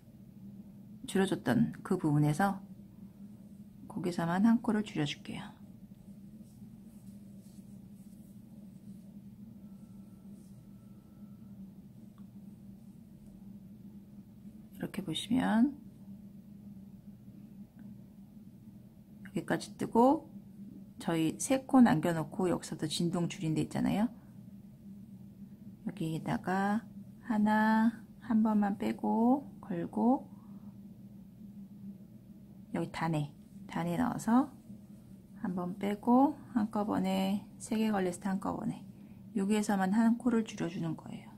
Speaker 1: 줄여줬던 그 부분에서 거기서만 한 코를 줄여줄게요. 이렇게 보시면 여기까지 뜨고 저희 세 코 남겨놓고 여기서도 진동 줄인 데 있잖아요. 여기에다가 하나 한 번만 빼고 걸고 여기 단에 단에 넣어서 한 번 빼고 한꺼번에 세개 걸렸을 때 한꺼번에 여기에서만 한 코를 줄여주는 거예요.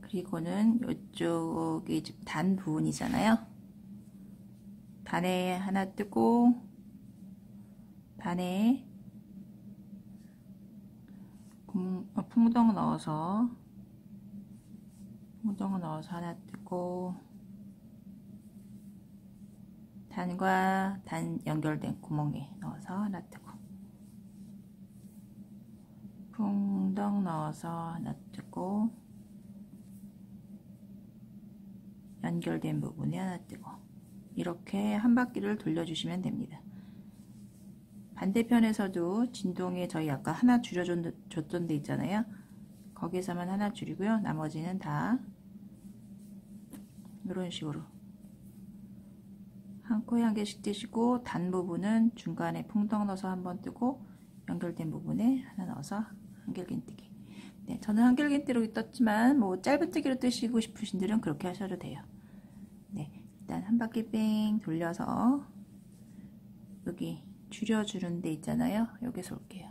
Speaker 1: 그리고는 이쪽이 단 부분이잖아요. 단에 하나 뜨고 단에 어, 풍덩 넣어서 풍덩 넣어서 하나 뜨고 단과 단 연결된 구멍에 넣어서 하나 뜨고 풍덩 넣어서 하나 뜨고 연결된 부분에 하나 뜨고 이렇게 한 바퀴를 돌려주시면 됩니다. 반대편에서도 진동에 저희 아까 하나 줄여줬던 데 있잖아요. 거기서만 하나 줄이고요. 나머지는 다 이런 식으로 한 코에 한 개씩 뜨시고 단 부분은 중간에 풍덩 넣어서 한 번 뜨고 연결된 부분에 하나 넣어서 한결긴 뜨기 네, 저는 한결긴 뜨로 떴지만 뭐 짧은 뜨기로 뜨시고 싶으신 분들은 그렇게 하셔도 돼요 네, 일단 한 바퀴 뺑 돌려서 여기 줄여주는 데 있잖아요. 여기서 올게요.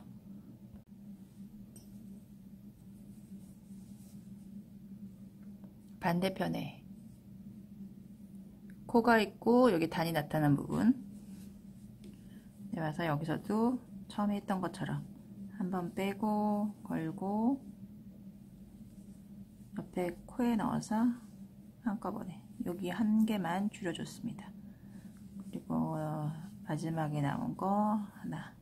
Speaker 1: 반대편에 코가 있고 여기 단이 나타난 부분. 네, 와서 여기서도 처음에 했던 것처럼 한번 빼고 걸고 옆에 코에 넣어서 한꺼번에 여기 한 개만 줄여줬습니다. 그리고 마지막에 나온 거 하나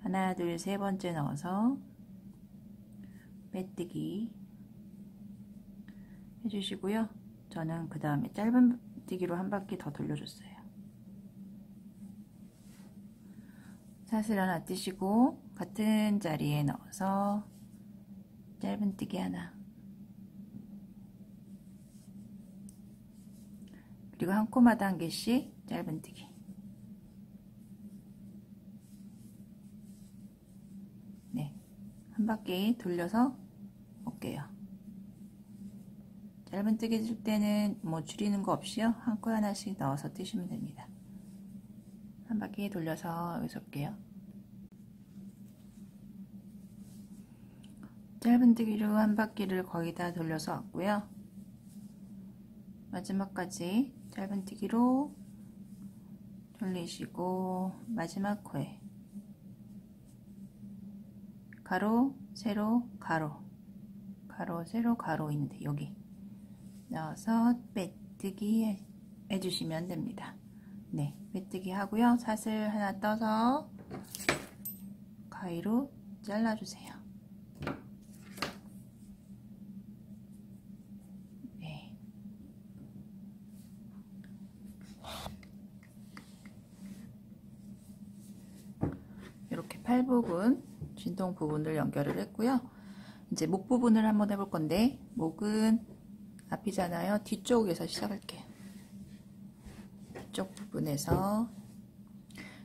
Speaker 1: 하나 둘 세 번째 넣어서 빼뜨기 해주시고요. 저는 그 다음에 짧은 뜨기로 한 바퀴 더 돌려줬어요. 사슬 하나 뜨시고 같은 자리에 넣어서 짧은 뜨기 하나 그리고 한 코마다 한 개씩 짧은 뜨기 네, 한 바퀴 돌려서 올게요. 짧은 뜨기 줄 때는 뭐 줄이는 거 없이요. 한 코 하나씩 넣어서 뜨시면 됩니다. 한 바퀴 돌려서 여기서 올게요. 짧은 뜨기로 한 바퀴를 거의 다 돌려서 왔고요. 마지막까지 짧은 뜨기로 돌리시고 마지막 코에 가로, 세로, 가로 가로, 세로, 가로 있는데 여기 넣어서 빼뜨기 해주시면 됩니다. 네, 빼뜨기 하고요. 사슬 하나 떠서 가위로 잘라주세요. 네. 이렇게 팔 부분, 진동 부분을 연결을 했고요. 이제 목 부분을 한번 해볼 건데 목은 앞이잖아요. 뒤쪽에서 시작할게요. 뒤쪽 부분에서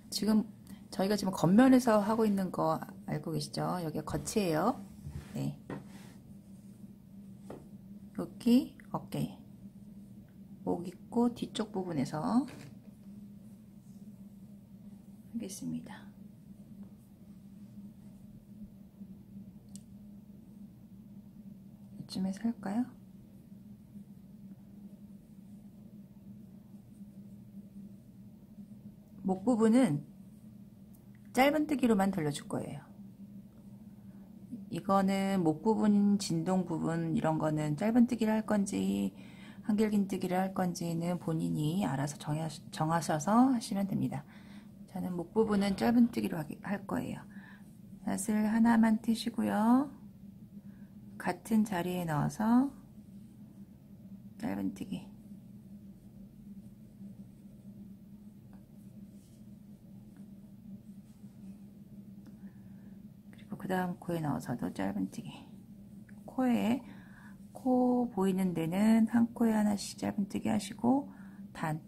Speaker 1: 지금 저희가 지금 겉면에서 하고 있는 거 알고 계시죠? 여기가 겉이에요. 네. 여기 어깨 목 있고 뒤쪽 부분에서 하겠습니다. 이쯤에서 할까요? 목 부분은 짧은 뜨기로만 돌려줄 거예요. 이거는 목 부분, 진동 부분 이런 거는 짧은 뜨기를 할 건지 한길긴 뜨기를 할 건지는 본인이 알아서 정하셔서 하시면 됩니다. 저는 목 부분은 짧은 뜨기로 할 거예요. 낫을 하나만 트시고요. 같은 자리에 넣어서 짧은 뜨기 그 다음 코에 넣어서도 짧은뜨기 코에 코 보이는 데는 한 코에 하나씩 짧은뜨기 하시고 단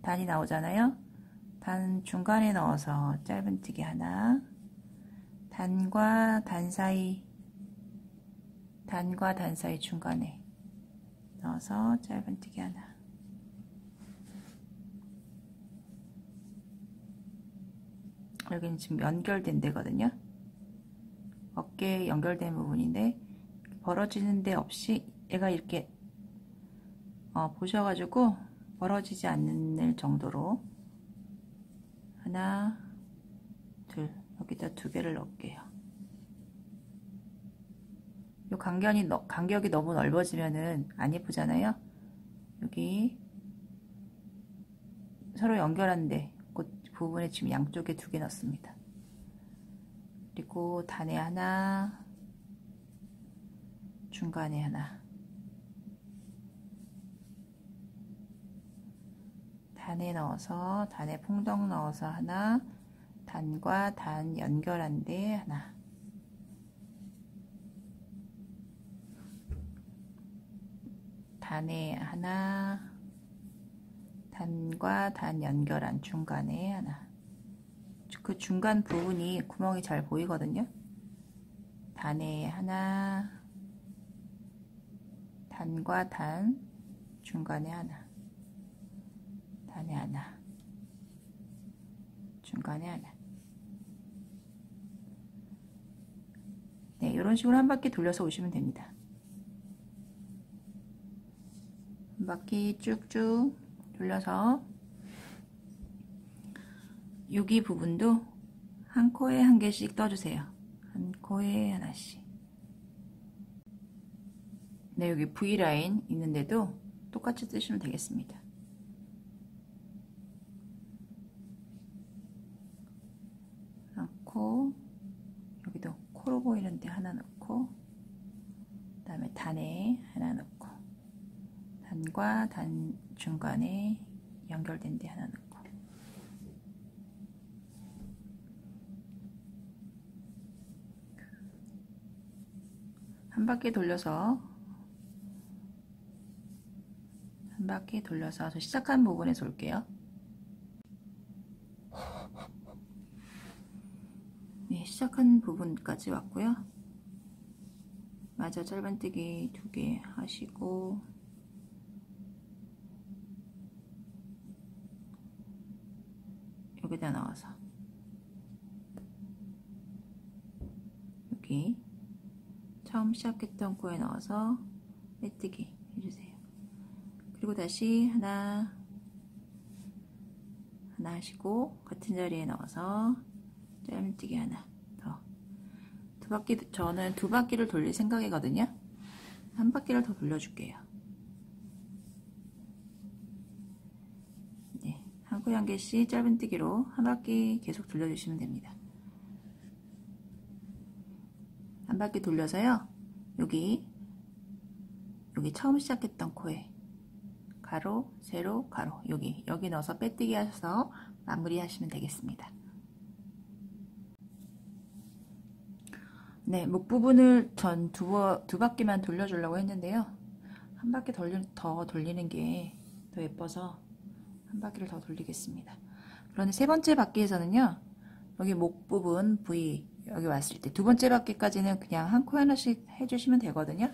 Speaker 1: 단이 나오잖아요. 단 중간에 넣어서 짧은뜨기 하나. 단과 단 사이 단과 단 사이 중간에 넣어서 짧은뜨기 하나. 여기는 지금 연결된 데거든요. 어깨에 연결된 부분인데 벌어지는 데 없이 얘가 이렇게 어, 보셔가지고 벌어지지 않는 정도로 하나 둘 여기다 두 개를 넣을게요 이 간격이, 간격이 너무 넓어지면은 안 예쁘잖아요 여기 서로 연결하는데 그 부분에 지금 양쪽에 두 개 넣습니다. 그리고 단에 하나, 중간에 하나, 단에 넣어서 단에 풍덩 넣어서 하나, 단과 단 연결한 데 하나. 단에 하나, 단과 단 연결한 중간에 하나. 그 중간 부분이 구멍이 잘 보이거든요. 단에 하나, 단과 단, 중간에 하나, 단에 하나, 중간에 하나. 네, 이런 식으로 한 바퀴 돌려서 오시면 됩니다. 한 바퀴 쭉쭉 돌려서 여기 부분도 한 코에 한 개씩 떠주세요. 한 코에 하나씩. 네, 여기 V라인 있는데도 똑같이 뜨시면 되겠습니다. 넣고 여기도 코로 보이는데 하나 넣고 그 다음에 단에 하나 넣고 단과 단 중간에 연결된 데 하나 넣고 한 바퀴 돌려서 한 바퀴 돌려서 저 시작한 부분에서 올게요. 네, 시작한 부분까지 왔고요. 마저 짧은뜨기 두 개 하시고 여기다 넣어서 여기 처음 시작했던 코에 넣어서 빼뜨기 해주세요. 그리고 다시 하나 하나 하시고 같은 자리에 넣어서 짧은뜨기 하나 더. 두 바퀴 저는 두 바퀴를 돌릴 생각이거든요. 한 바퀴를 더 돌려줄게요. 네, 한 코에 한 개씩 짧은뜨기로 한 바퀴 계속 돌려주시면 됩니다. 한 바퀴 돌려서요. 여기 여기 처음 시작했던 코에 가로, 세로, 가로 여기 여기 넣어서 빼뜨기 하셔서 마무리 하시면 되겠습니다. 네, 목 부분을 전 두 두 바퀴만 돌려주려고 했는데요. 한 바퀴 돌리, 더 돌리는 게 더 예뻐서 한 바퀴를 더 돌리겠습니다. 그런데 세 번째 바퀴에서는요. 여기 목 부분 부위 여기 왔을 때 두 번째 바퀴까지는 그냥 한 코 하나씩 해주시면 되거든요.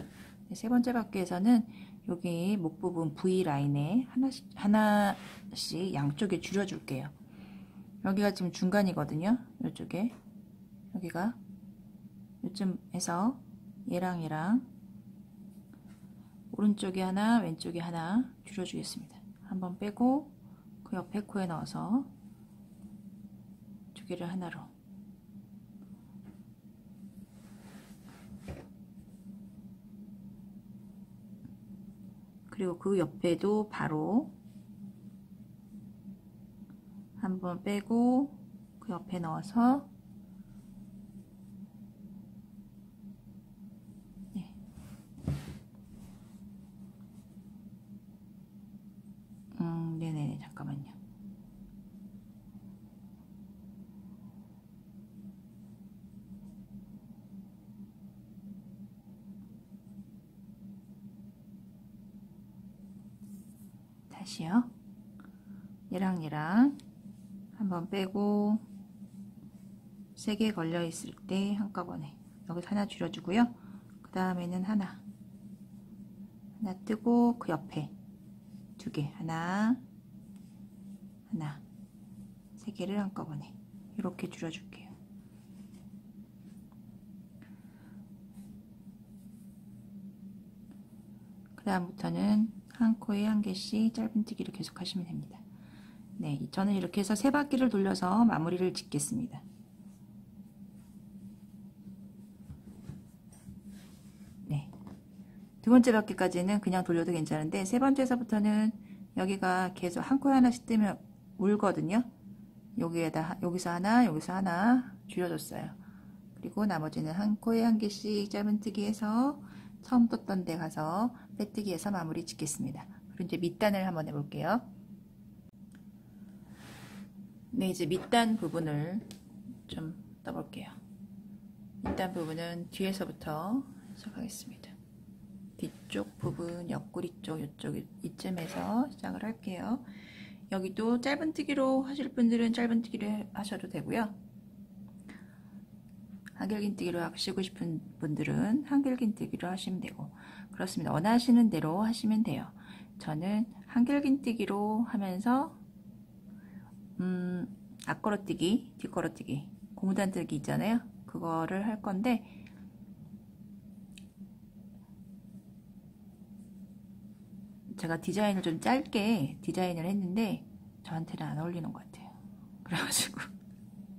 Speaker 1: 세 번째 바퀴에서는 여기 목 부분 V 라인에 하나씩, 하나씩 양쪽에 줄여줄게요. 여기가 지금 중간이거든요. 이쪽에 여기가 요쯤에서 얘랑 얘랑 오른쪽에 하나 왼쪽에 하나 줄여주겠습니다. 한번 빼고 그 옆에 코에 넣어서 두 개를 하나로. 그리고 그 옆에도 바로 한번 빼고 그 옆에 넣어서 네. 음, 네네네 잠깐만요 다시요. 얘랑 얘랑 한번 빼고 세 개 걸려 있을 때 한꺼번에 여기서 하나 줄여주고요. 그 다음에는 하나 하나 뜨고 그 옆에 두 개 하나 하나 세 개를 한꺼번에 이렇게 줄여줄게요. 그 다음부터는 한 코에 한 개씩 짧은뜨기를 계속 하시면 됩니다. 네, 저는 이렇게 해서 세 바퀴를 돌려서 마무리를 짓겠습니다. 네, 두 번째 바퀴까지는 그냥 돌려도 괜찮은데 세 번째에서부터는 여기가 계속 한 코에 하나씩 뜨면 울거든요. 여기에다 여기서 하나 여기서 하나 줄여줬어요. 그리고 나머지는 한 코에 한 개씩 짧은뜨기 해서 처음 떴던 데 가서 빼뜨기해서 마무리 짓겠습니다. 그리고 이제 밑단을 한번 해볼게요. 네 이제 밑단 부분을 좀 떠볼게요. 밑단 부분은 뒤에서부터 시작하겠습니다. 뒤쪽 부분 옆구리 쪽 이쪽 이쯤에서 시작을 할게요. 여기도 짧은뜨기로 하실 분들은 짧은뜨기를 하셔도 되고요. 한길긴뜨기로 하시고 싶은 분들은 한길긴뜨기로 하시면 되고 그렇습니다. 원하시는 대로 하시면 돼요. 저는 한길긴뜨기로 하면서 음, 앞걸어뛰기, 뒷걸어뛰기, 고무단뜨기 있잖아요. 그거를 할 건데 제가 디자인을 좀 짧게 디자인을 했는데 저한테는 안 어울리는 것 같아요. [laughs] 그래가지고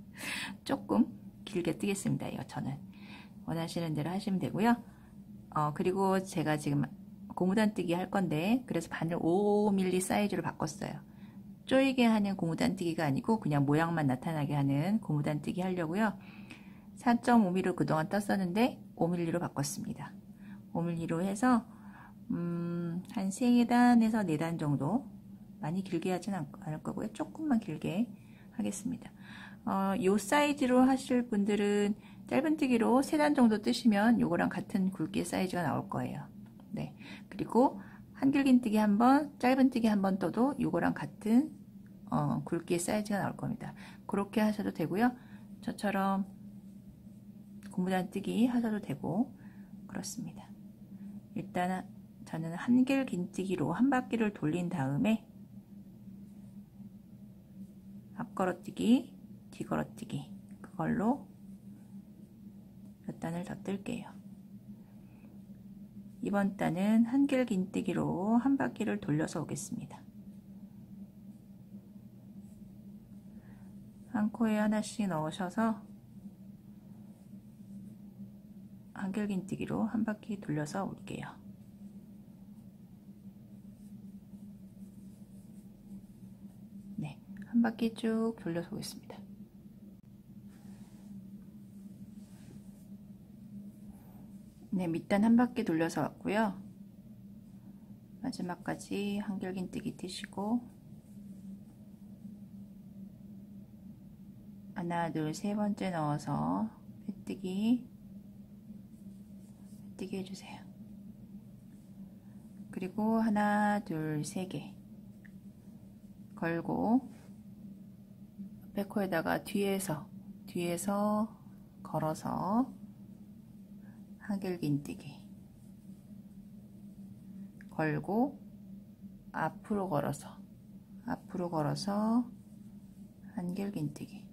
Speaker 1: [laughs] 조금 길게 뜨겠습니다. 이거 저는 원하시는 대로 하시면 되고요. 어, 그리고 제가 지금 고무단뜨기 할 건데 그래서 바늘 5mm 사이즈로 바꿨어요. 쪼이게 하는 고무단뜨기가 아니고 그냥 모양만 나타나게 하는 고무단뜨기 하려고요. 4.5mm 그동안 떴었는데 5mm로 바꿨습니다. 5mm로 해서 음, 한 3단에서 4단 정도 많이 길게 하진 않을 거고요. 조금만 길게 하겠습니다. 어, 요 사이즈로 하실 분들은 짧은뜨기로 3단 정도 뜨시면 요거랑 같은 굵기 사이즈가 나올 거예요. 네. 그리고 한길긴뜨기 한번, 짧은뜨기 한 번 떠도 요거랑 같은 어, 굵기의 사이즈가 나올 겁니다. 그렇게 하셔도 되고요. 저처럼 고무단뜨기 하셔도 되고 그렇습니다. 일단 저는 한길 긴뜨기로 한 바퀴를 돌린 다음에 앞걸어뛰기, 뒤걸어뛰기 그걸로 몇 단을 더 뜰게요. 이번 단은 한길 긴뜨기로 한 바퀴를 돌려서 오겠습니다. 한 코에 하나씩 넣으셔서 한길 긴뜨기로 한 바퀴 돌려서 올게요. 한 바퀴 쭉 돌려서 오겠습니다. 네, 밑단 한 바퀴 돌려서 왔고요. 마지막까지 한결긴뜨기 뜨시고 하나, 둘, 세 번째 넣어서 빼뜨기 빼뜨기 해주세요. 그리고 하나, 둘, 세 개 걸고 백호에다가 뒤에서 뒤에서 걸어서 한길긴뜨기. 걸고 앞으로 걸어서 앞으로 걸어서 한길긴뜨기.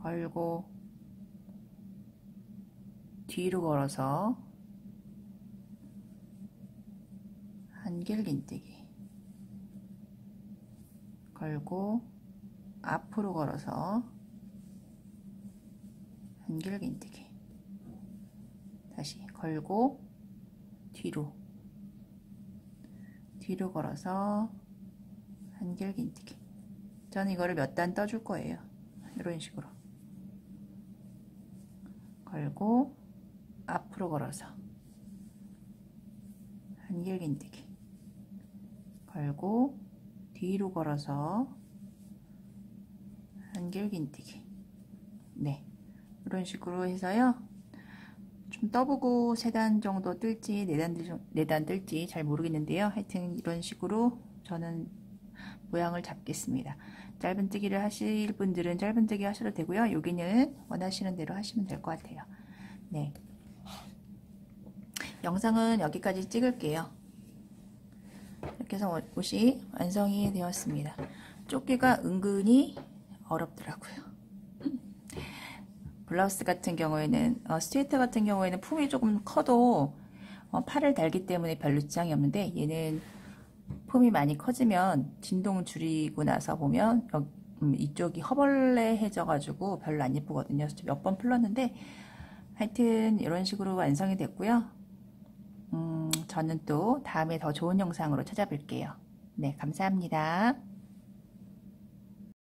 Speaker 1: 걸고 뒤로 걸어서 한길긴뜨기. 걸고 앞으로 걸어서 한길긴뜨기 다시 걸고 뒤로. 뒤로 걸어서 한길긴뜨기 저는 이거를 몇 단 떠줄 거예요. 이런 식으로. 걸고 앞으로 걸어서 한길긴뜨기 걸고 뒤로 걸어서 한길긴뜨기. 네. 이런 식으로 해서요. 좀 떠보고 3단 정도 뜰지 4단, 4단 뜰지 잘 모르겠는데요. 하여튼 이런 식으로 저는 모양을 잡겠습니다. 짧은뜨기를 하실 분들은 짧은뜨기 하셔도 되고요. 여기는 원하시는 대로 하시면 될 것 같아요. 네. 영상은 여기까지 찍을게요. 이렇게 해서 옷이 완성이 되었습니다. 조끼가 은근히 어렵더라고요. 블라우스 같은 경우에는 어, 스트레이트 같은 경우에는 품이 조금 커도 어, 팔을 달기 때문에 별로 지장이 없는데 얘는 품이 많이 커지면 진동 줄이고 나서 보면 여, 음, 이쪽이 허벌레해져 가지고 별로 안 예쁘거든요. 몇 번 풀렀는데 하여튼 이런 식으로 완성이 됐고요. 음, 저는 또 다음에 더 좋은 영상으로 찾아뵐게요. 네, 감사합니다.